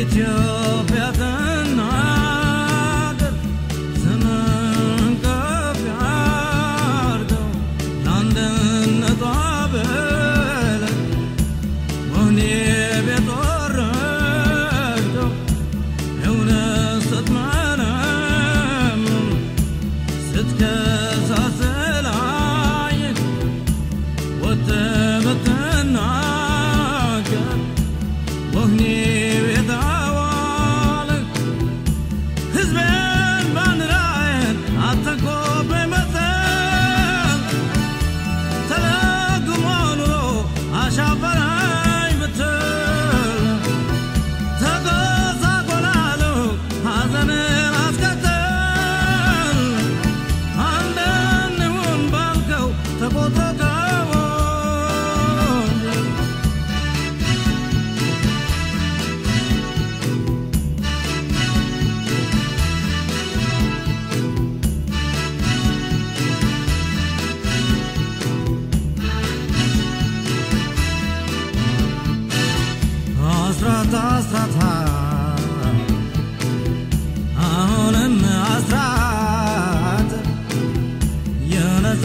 Gece beden አስታታ አሁንም አስራት የነጻ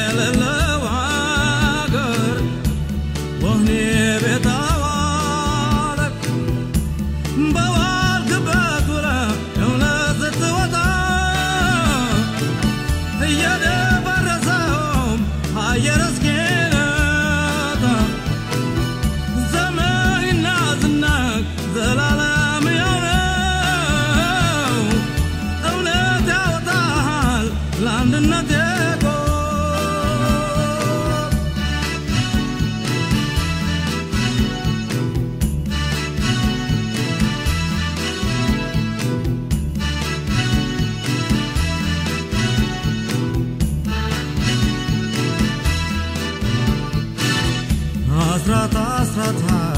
चाँद न देखो आसरा था आसरा था